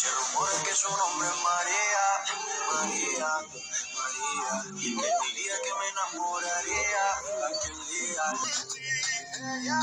Se rumora que su nombre es María, María, María. Y que diría que me enamoraría aquel día. Ella